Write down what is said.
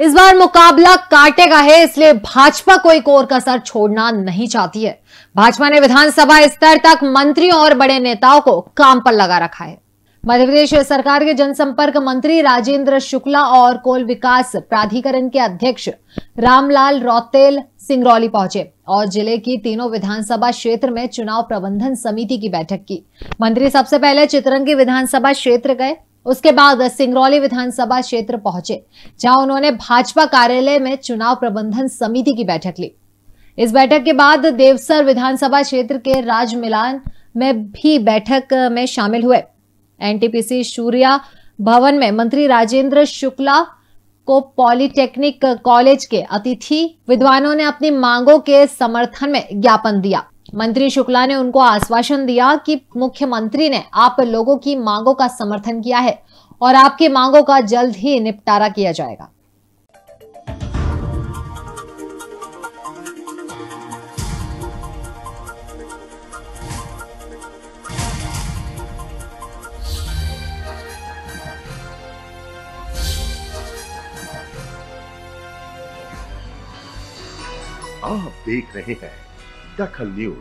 इस बार मुकाबला कांटे का है, इसलिए भाजपा कोई कोर कसर छोड़ना नहीं चाहती है। भाजपा ने विधानसभा स्तर तक मंत्रियों और बड़े नेताओं को काम पर लगा रखा है। मध्य प्रदेश सरकार के जनसंपर्क मंत्री राजेंद्र शुक्ला और कोल विकास प्राधिकरण के अध्यक्ष रामलाल रौतेल सिंगरौली पहुँचे और ज़िले की तीनों विधानसभा क्षेत्र में चुनाव प्रबंधन समिति की बैठक की। मंत्री सबसे पहले चित्रंगी विधानसभा क्षेत्र गए उसके बाद सिंगरौली विधानसभा क्षेत्र पहुँचे, जहाँ उन्होंने भाजपा कार्यालय में चुनाव प्रबंधन समिति की बैठक ली। इस बैठक के बाद देवसर विधानसभा क्षेत्र के राज मिलान में भी बैठक में शामिल हुए। एनटीपीसी सूर्या भवन में मंत्री राजेंद्र शुक्ला को पॉलिटेक्निक कॉलेज के अतिथि विद्वानों ने अपनी मांगों के समर्थन में ज्ञापन दिया। मंत्री शुक्ला ने उनको आश्वासन दिया कि मुख्यमंत्री ने आप लोगों की मांगों का समर्थन किया है और आपकी मांगों का जल्द ही निपटारा किया जाएगा। आप देख रहे हैं Dakhalil